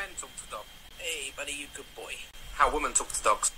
men talk to dogs. Hey, buddy, you good boy. How women talk to dogs.